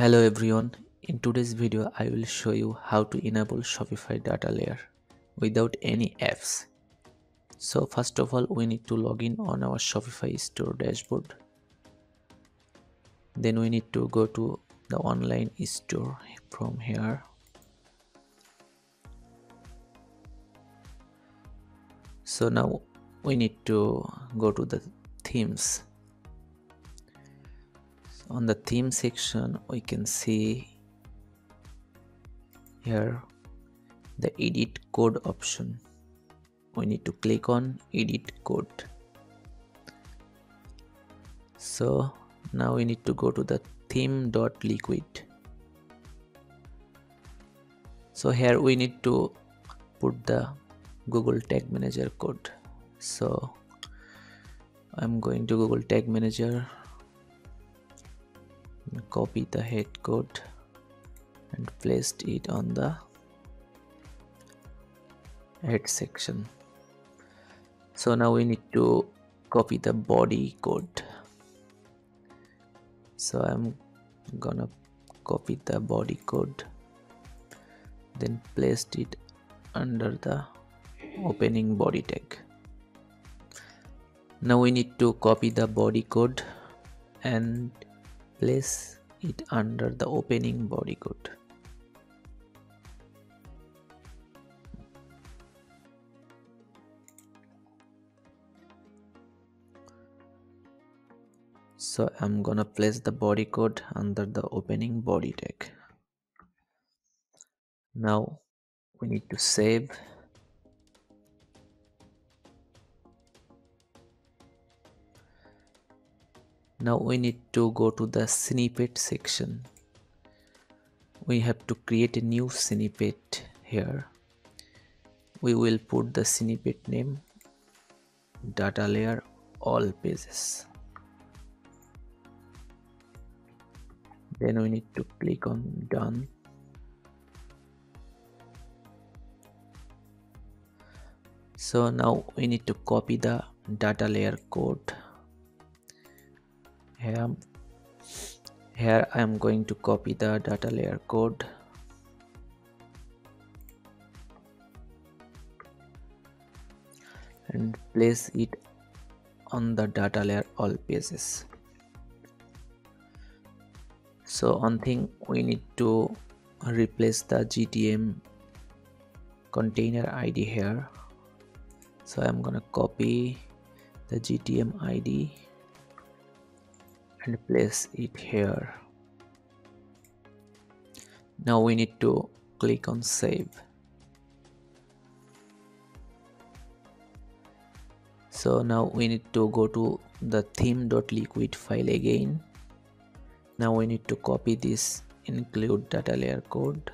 Hello everyone, in today's video I will show you how to enable Shopify data layer without any apps. So first of all we need to log in on our Shopify store dashboard. Then we need to go to the online store from here. So now we need to go to the themes on the theme section we can see here the edit code option. We need to click on edit code. So now we need to go to the theme.liquid so here we need to put the google tag manager code. So i'm going to google tag manager copy the head code and placed it on the head section. So now we need to copy the body code. So I'm gonna copy the body code then placed it under the opening body tag. Now we need to copy the body code and place it under the opening body code. So I'm gonna place the body code under the opening body tag. Now we need to save now we need to go to the snippet section. We have to create a new snippet here. We will put the snippet name data layer all pages. Then we need to click on done. So now we need to copy the data layer code here here I am going to copy the data layer code. And place it on the data layer all pages so one thing we need to replace the GTM container ID here. So I'm gonna copy the GTM ID and place it here. Now we need to click on save. So now we need to go to the theme.liquid file again. Now we need to copy this include data layer code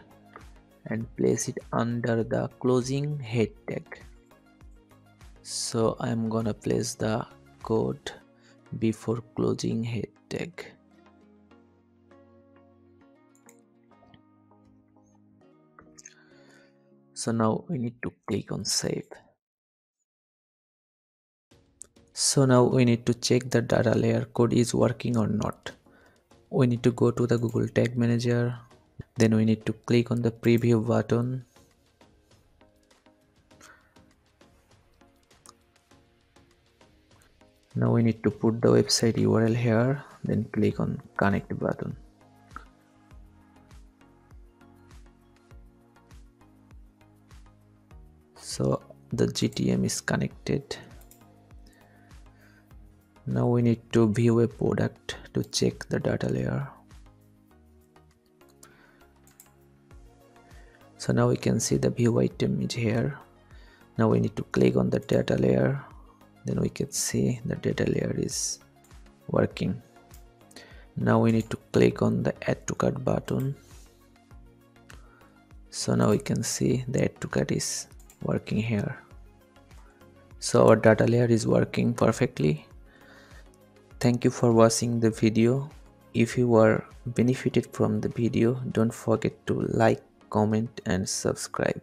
and place it under the closing head tag. So i'm gonna place the code before closing head tag. So now we need to click on save. So now we need to check the data layer code is working or not. We need to go to the google tag manager. Then we need to click on the preview button now we need to put the website url here then click on connect button. So the gtm is connected. Now we need to view a product to check the data layer. So now we can see the view item is here. Now we need to click on the data layer then we can see the data layer is working. Now we need to click on the add to cart button. So now we can see the add to cart is working here. So our data layer is working perfectly. Thank you for watching the video. If you were benefited from the video don't forget to like comment and subscribe